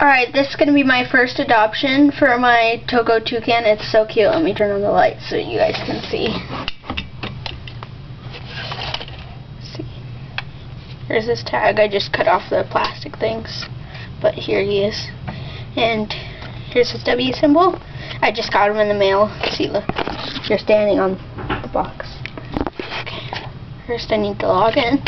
Alright, this is going to be my first adoption for my Toco Toucan. It's so cute. Let me turn on the lights so you guys can see. see. Here's his tag. I just cut off the plastic things. But here he is. And here's his W symbol. I just got him in the mail. See, look. You're standing on the box. Okay. First I need to log in.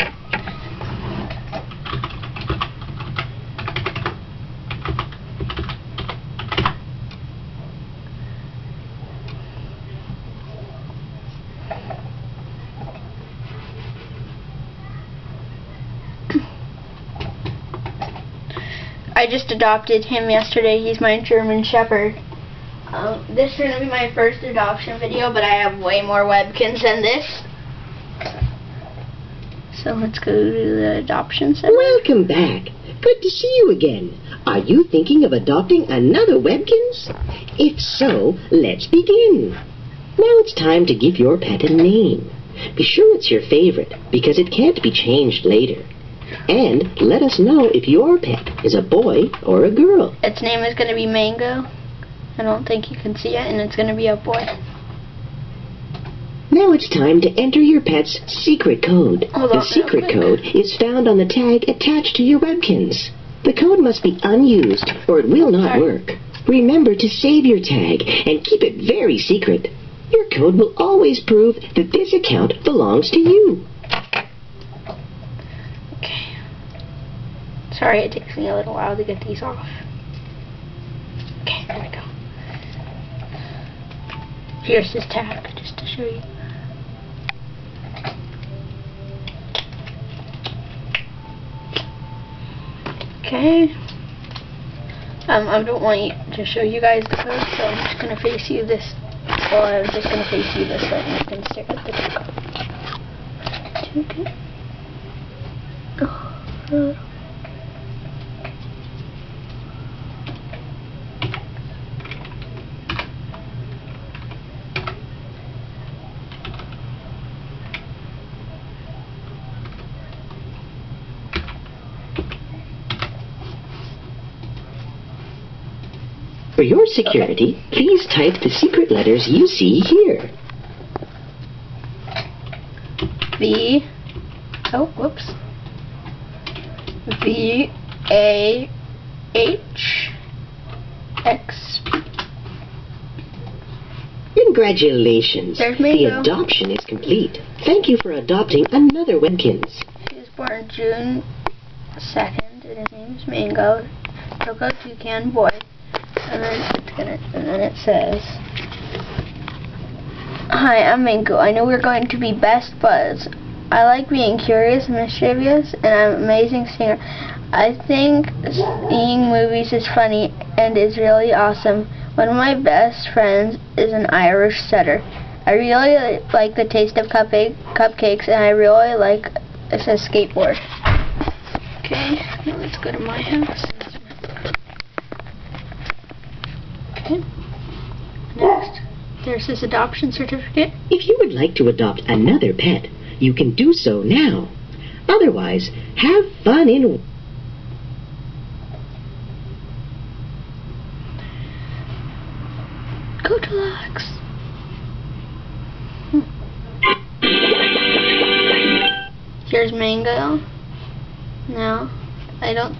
I just adopted him yesterday. He's my German Shepherd. Um, this is going to be my first adoption video, but I have way more webkinz than this. So let's go to the adoption center. Welcome back. Good to see you again. Are you thinking of adopting another Webkinz? If so, let's begin. Now it's time to give your pet a name. Be sure it's your favorite, because it can't be changed later. And let us know if your pet is a boy or a girl. Its name is going to be Mango. I don't think you can see it, and it's going to be a boy. Now it's time to enter your pet's secret code. Hold the secret code is found on the tag attached to your Webkinz. The code must be unused or it will not Sorry. work. Remember to save your tag and keep it very secret. Your code will always prove that this account belongs to you. Okay. Sorry, it takes me a little while to get these off. Okay, there we go. Here's his tag, just to show you. Okay. Um, I don't want to show you guys the code, so I'm just gonna face you this. Well, I was just gonna face you this way, and can stick at the code. Okay. Oh, For your security, please type the secret letters you see here. V. Oh, whoops. V A H X. Congratulations. There's the Mango. adoption is complete. Thank you for adopting another Webkinz. He was born June second, and his name is Mango. Toco Toucan Boy. And then it's gonna, and then it says, "Hi, I'm Mango. I know we're going to be best buds. I like being curious and mischievous, and I'm an amazing singer. I think seeing movies is funny and is really awesome. One of my best friends is an Irish setter. I really like the taste of cupcake, cupcakes, and I really like it says skateboard. Okay, now let's go to my house. Okay. Next, there's his adoption certificate. If you would like to adopt another pet, you can do so now. Otherwise, have fun in Go Deluxe. Here's Mango. No, I don't.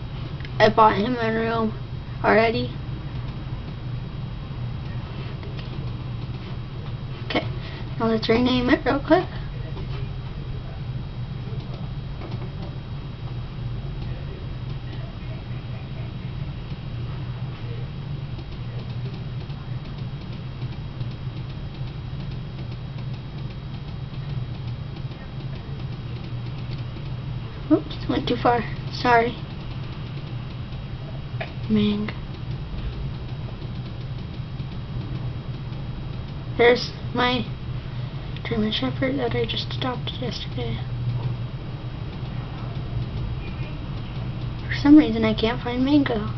I bought him a room already. Okay, let's rename it real quick. Oops, went too far. Sorry. Mang. There's my German Shepherd that I just adopted yesterday. For some reason I can't find Mango.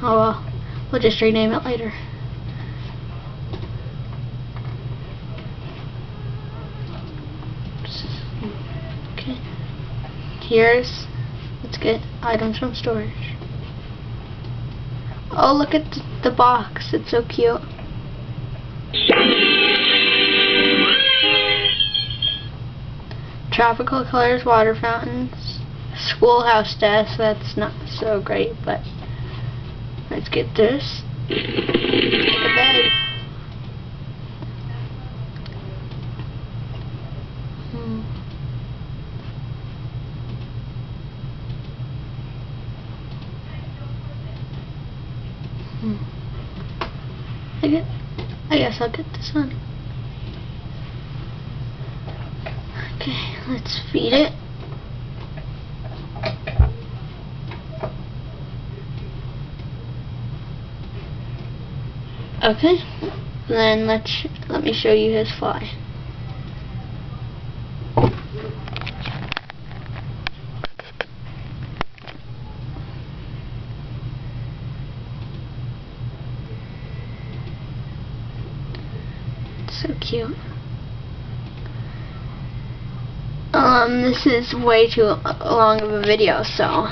Oh well, we'll just rename it later. Okay. Here's, let's get items from storage. Oh, look at the box. It's so cute. Tropical colors, water fountains, schoolhouse desk. That's not so great, but let's get this. The bed. Hmm. Hmm. I get. I guess I'll get this one. Okay, let's feed it. Okay, then let's let me show you his fly. So cute. Um, this is way too long of a video, so